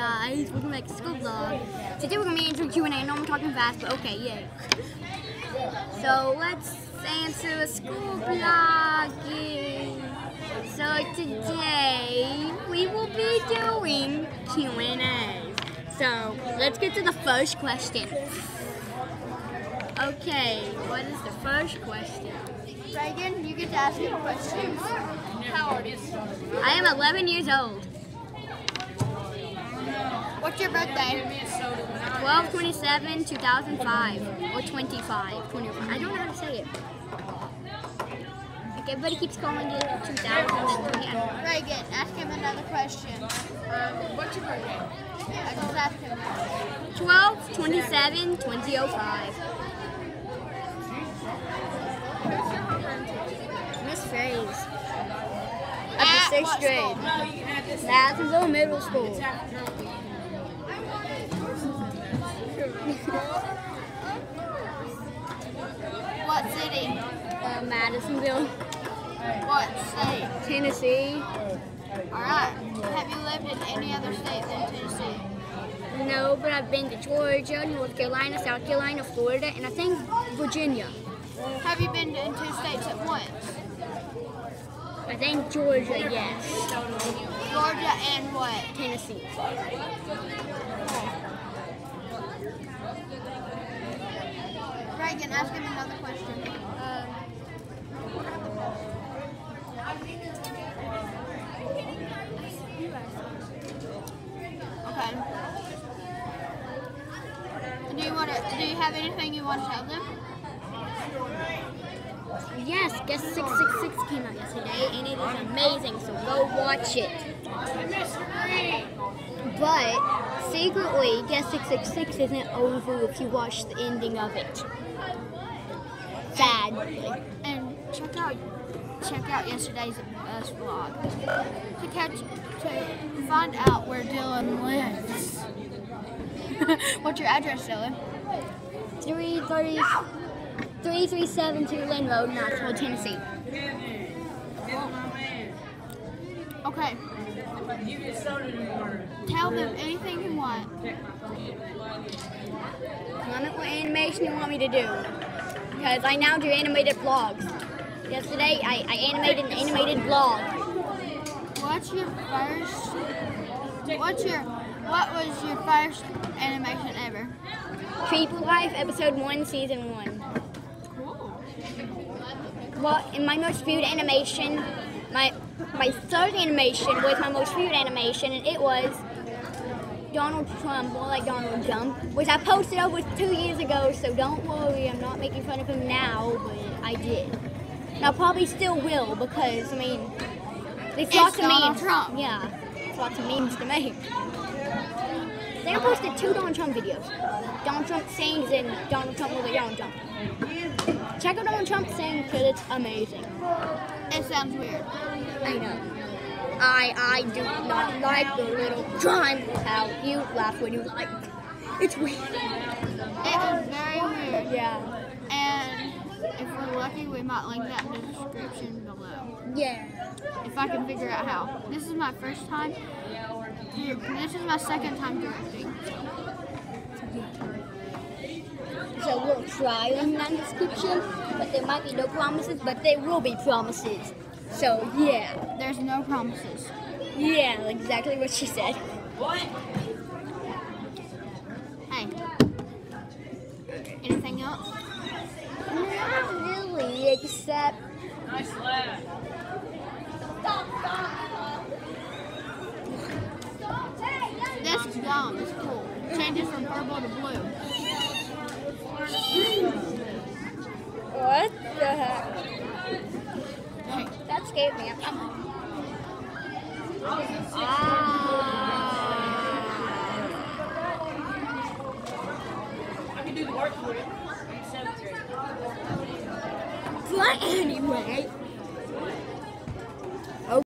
guys? Welcome back to School Vlog. Today we're gonna be answering Q&A. I know I'm talking fast, but okay, yay. So let's answer a school blogging. So today we will be doing Q&A. So let's get to the first question. Okay, what is the first question? Reagan, you get to ask him questions. How old I am 11 years old. What's your birthday? 12 27 2005 or 25 25 I don't know how to say it like everybody keeps calling it 2000 and 20 I don't know. Reagan, ask him another question. Um, what's your birthday? I just asked him. 12 27 2005 Miss Phrase At Up to sixth grade school? No, you can add this. Madisonville Middle School It's after Turkey. What city? uh, Madisonville What state? Tennessee Alright. Have you lived in any other state than Tennessee? No but I've been to Georgia North Carolina South Carolina Florida and I think Virginia Have you been in two states at once? I think Georgia yes Georgia and what? Tennessee Reagan, ask him another question. Okay. Do you want to? Do you have anything you want to tell them? Yes, Guess 666 came out yesterday and it is amazing, so go watch it. But secretly, Guess 666 isn't over if you watch the ending of it. Sad. And check out check out yesterday's uh, vlog to catch to find out where Dylan lives. What's your address, Dylan? 330, 3372 Lynn Road, Knoxville, Tennessee. Okay. Tell them anything you want. Comment what animation you want me to do. Because I now do animated vlogs. Yesterday, I, I animated an animated vlog. What's your first? What's your? What was your first animation ever? Creeper Life, episode 1, season 1. Cool. Well, in my most viewed animation, my my third animation was my most viewed animation, and it was Donald Trump, more like Donald Jump, which I posted over two years ago, so don't worry, I'm not making fun of him now, but I did. And I probably still will, because, I mean, there's It's lots of Donald. Trump. Yeah, lots of memes to make. I posted two Donald Trump videos. Donald Trump sings and Donald Trump with Donald Trump. Check out Donald Trump sing, because it's amazing. It sounds weird. I know. I I do not like the little crime how you laugh when you like. It's weird. It is very weird. Yeah. If we're lucky, we might link that in the description below. Yeah. If I can figure out how. This is my first time. This is my second time directing. So we'll try on that description, but there might be no promises, but there will be promises. So yeah. There's no promises. Yeah, exactly what she said. Hey. Anything else? Not really, except Nice lad. This gum is cool. Changes from purple to blue. what the heck? Hey. That scared me. Ah. I can do the work for you. But anyway,